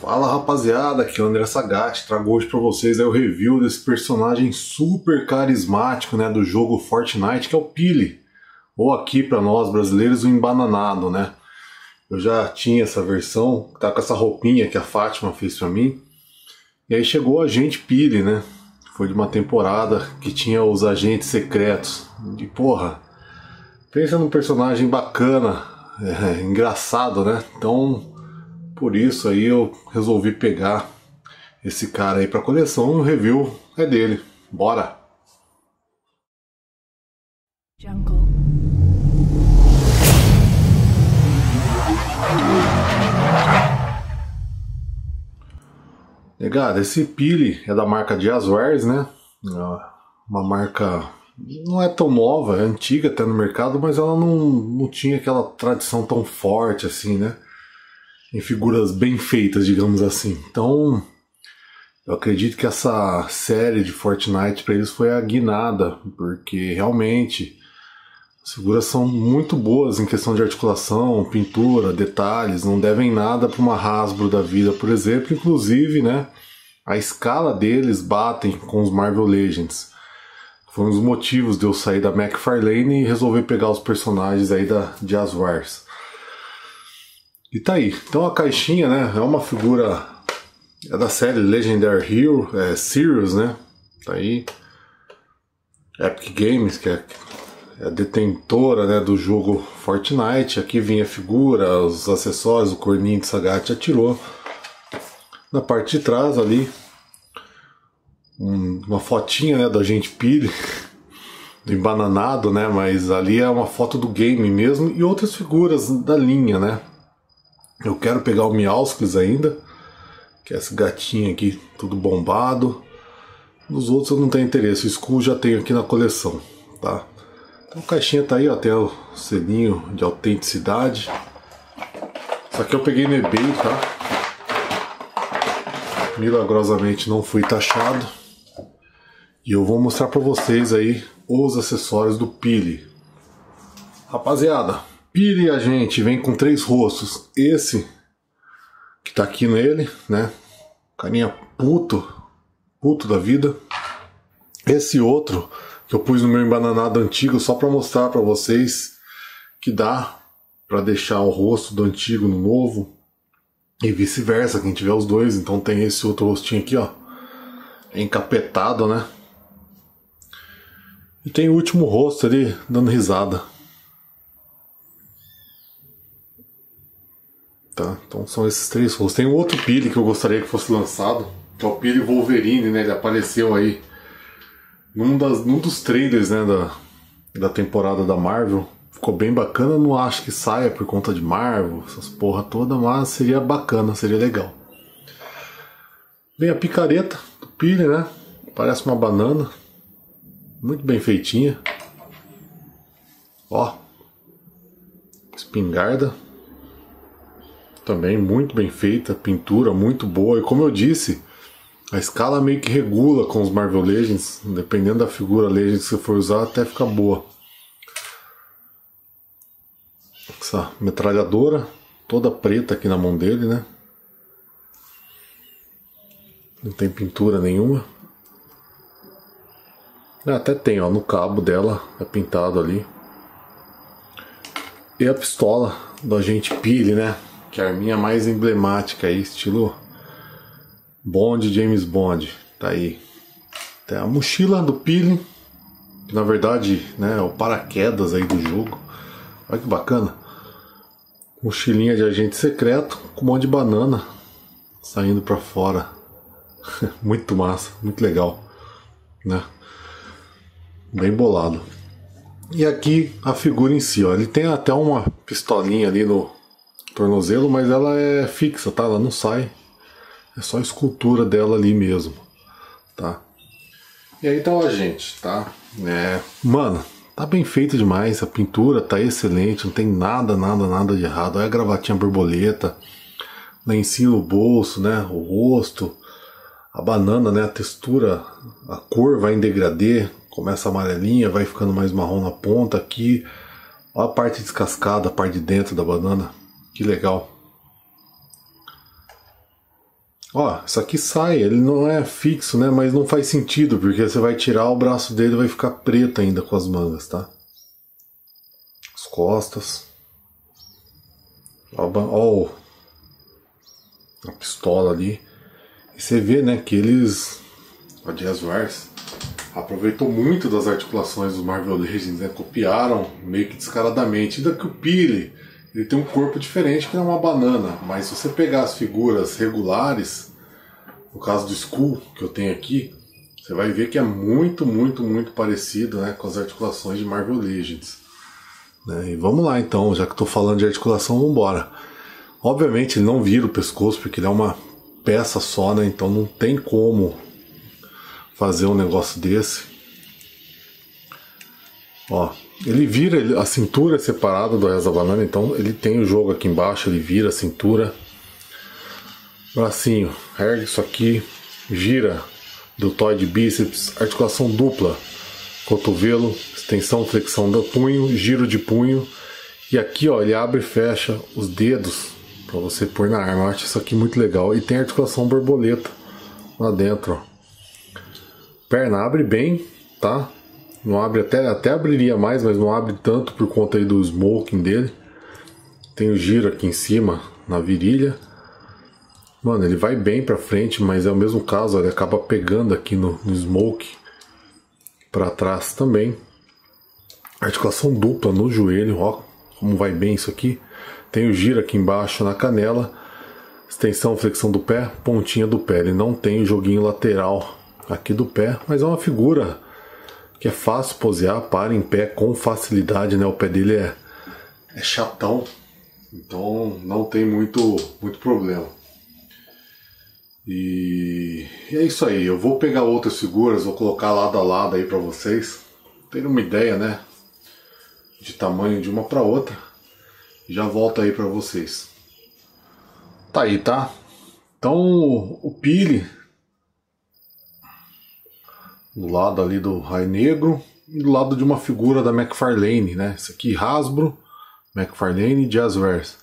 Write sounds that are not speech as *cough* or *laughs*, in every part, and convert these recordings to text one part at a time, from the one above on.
Fala rapaziada, aqui é o André Sagatti, trago hoje para vocês aí o review desse personagem super carismático né, do jogo Fortnite, que é o Pili, ou aqui para nós brasileiros o Embananado, né? Eu já tinha essa versão, tá com essa roupinha que a Fátima fez para mim, e aí chegou o Agente Pili, né? Foi de uma temporada que tinha os agentes secretos, de porra, pensa num personagem bacana, é, *laughs* engraçado, né? Então por isso aí eu resolvi pegar esse cara aí para coleção e o review é dele. Bora! Jungle. Negado, esse Pili é da marca Jazzwares, né? É uma marca não é tão nova, é antiga até no mercado, mas ela não, não tinha aquela tradição tão forte assim, né? Em figuras bem feitas, digamos assim. Então, eu acredito que essa série de Fortnite para eles foi a guinada, porque realmente as figuras são muito boas em questão de articulação, pintura, detalhes, não devem nada para uma Hasbro da vida, por exemplo, inclusive, né? A escala deles batem com os Marvel Legends. Foi um dos motivos de eu sair da McFarlane e resolver pegar os personagens aí da Jazz Wars. E tá aí. Então a caixinha, né, é uma figura é da série Legendary Hero, é Sirius, né? Tá aí. Epic Games, que é, é a detentora, né, do jogo Fortnite. Aqui vinha a figura, os acessórios, o corninho de Sagat atirou. Na parte de trás ali, um, uma fotinha, né, da gente Pire. do *laughs* embananado, né? Mas ali é uma foto do game mesmo e outras figuras da linha, né? Eu quero pegar o Miauskis ainda, que é esse gatinho aqui, tudo bombado. Nos outros eu não tenho interesse, o Skull já tenho aqui na coleção, tá? Então a caixinha tá aí, ó, tem o selinho de autenticidade. Isso aqui eu peguei no eBay, tá? Milagrosamente não fui taxado. E eu vou mostrar para vocês aí os acessórios do Pili. Rapaziada, Pire a gente vem com três rostos. Esse que tá aqui nele, né? Carinha puto, puto da vida. Esse outro que eu pus no meu embananado antigo só para mostrar para vocês que dá para deixar o rosto do antigo no novo e vice-versa, quem tiver os dois. Então tem esse outro rostinho aqui, ó, encapetado, né? E tem o último rosto ali dando risada. Tá? Então são esses três rostos. Tem um outro Pili que eu gostaria que fosse lançado, que é o Pili Wolverine, né? Ele apareceu aí num, das, num dos trailers né, da, da temporada da Marvel. Ficou bem bacana, não acho que saia por conta de Marvel, essas porra toda, mas seria bacana, seria legal. Vem a picareta do Pili, né? Parece uma banana. Muito bem feitinha. Ó. Espingarda também muito bem feita, pintura muito boa. E como eu disse, a escala meio que regula com os Marvel Legends, dependendo da figura Legends que você for usar, até fica boa. Essa metralhadora toda preta aqui na mão dele, né? Não tem pintura nenhuma. É, até tem, ó, no cabo dela é pintado ali. E a pistola do agente Pile, né? Que é a arminha mais emblemática aí, estilo Bond, James Bond, tá aí. Tem a mochila do Pili, que na verdade né, é o paraquedas aí do jogo. Olha que bacana. Mochilinha de agente secreto com um monte de banana saindo para fora. *laughs* muito massa, muito legal, né? Bem bolado. E aqui a figura em si, ó, ele tem até uma pistolinha ali no, tornozelo, mas ela é fixa, tá? Ela não sai. É só a escultura dela ali mesmo, tá? E aí tá o agente, tá? É, mano, tá bem feito demais, a pintura tá excelente, não tem nada, nada, nada de errado. Olha a gravatinha borboleta, lá em cima o bolso, né? O rosto, a banana, né? A textura, a cor vai em degradê, começa amarelinha, vai ficando mais marrom na ponta aqui. Olha a parte descascada, a parte de dentro da banana, que legal. Ó, isso aqui sai, ele não é fixo, né? Mas não faz sentido, porque você vai tirar o braço dele vai ficar preto ainda com as mangas, tá? As costas. Ó, ó a pistola ali. E você vê, né, que eles... A Jazz Wars aproveitou muito das articulações do Marvel Legends, né? Copiaram meio que descaradamente. Ainda que o Pile ele tem um corpo diferente que é uma banana, mas se você pegar as figuras regulares, no caso do Skull que eu tenho aqui, você vai ver que é muito, muito, muito parecido né, com as articulações de Marvel Legends. Né? E vamos lá então, já que estou falando de articulação, vamos embora. Obviamente ele não vira o pescoço porque ele é uma peça só, né? Então não tem como fazer um negócio desse. Ó, ele vira a cintura é separada do Asa Banana, então ele tem o jogo aqui embaixo, ele vira a cintura. Bracinho, ergue isso aqui, gira deltoide bíceps, articulação dupla, cotovelo, extensão, flexão do punho, giro de punho. E aqui ó, ele abre e fecha os dedos para você pôr na arma. Eu acho isso aqui muito legal. E tem articulação borboleta lá dentro. Ó. Perna abre bem, tá? Não abre até, até abriria mais, mas não abre tanto por conta aí do smoking dele. Tem o giro aqui em cima, na virilha. Mano, ele vai bem pra frente, mas é o mesmo caso, ele acaba pegando aqui no, no smoke para trás também. Articulação dupla no joelho, ó como vai bem isso aqui. Tem o giro aqui embaixo na canela. Extensão, flexão do pé, pontinha do pé. Ele não tem o joguinho lateral aqui do pé, mas é uma figura que é fácil posear, para em pé com facilidade, né? O pé dele é, é chatão, então não tem muito, muito problema. E, e é isso aí, eu vou pegar outras figuras, vou colocar lado a lado aí para vocês terem uma ideia, né? De tamanho de uma para outra. Já volto aí para vocês. Tá aí, tá? Então o Pile do lado ali do Raio Negro e do lado de uma figura da McFarlane, né? Esse aqui Hasbro, McFarlane e Jazzwares.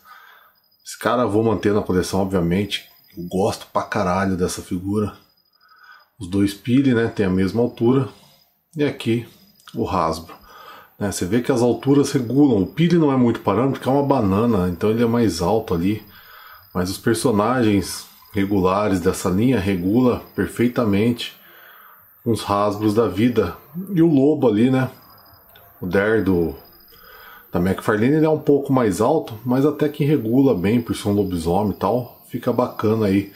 Esse cara eu vou manter na coleção, obviamente. Eu gosto pra caralho dessa figura. Os dois Pile, né? Tem a mesma altura. E aqui o Hasbro. Né, você vê que as alturas regulam. O Pile não é muito parâmetro porque é uma banana, então ele é mais alto ali. Mas os personagens regulares dessa linha regula perfeitamente uns rasgos da vida. E o lobo ali, né? O Dare do, da McFarlane ele é um pouco mais alto, mas até que regula bem por ser um lobisomem e tal. Fica bacana aí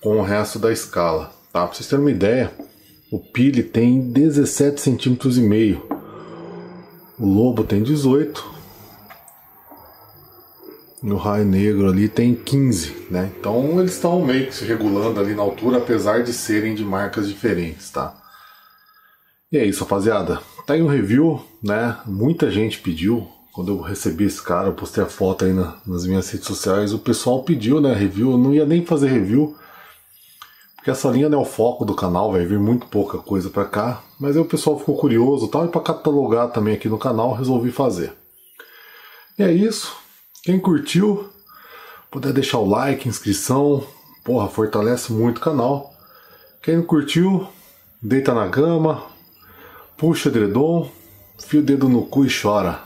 com o resto da escala. Tá? Pra vocês terem uma ideia, o Pile tem 17 centímetros e meio. O lobo tem 18. No raio negro ali tem 15, né? Então eles estão meio que se regulando ali na altura, apesar de serem de marcas diferentes, tá? E é isso, rapaziada. Tá aí um review, né? Muita gente pediu. Quando eu recebi esse cara, eu postei a foto aí na, nas minhas redes sociais. O pessoal pediu, né? Review. Eu não ia nem fazer review. Porque essa linha não é o foco do canal, vai vir muito pouca coisa para cá. Mas aí o pessoal ficou curioso tal. E para catalogar também aqui no canal, resolvi fazer. E é isso. Quem curtiu, puder deixar o like, inscrição. Porra, fortalece muito o canal. Quem não curtiu, deita na cama, puxa edredom, fia o dedo no cu e chora.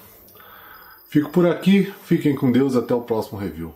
Fico por aqui, fiquem com Deus até o próximo review.